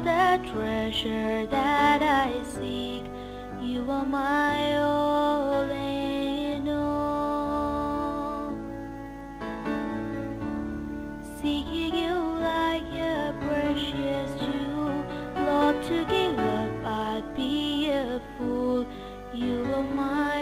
the treasure that I seek. You are my all in all. Seeking you like a precious jewel, love to give up I'd be a fool. You are my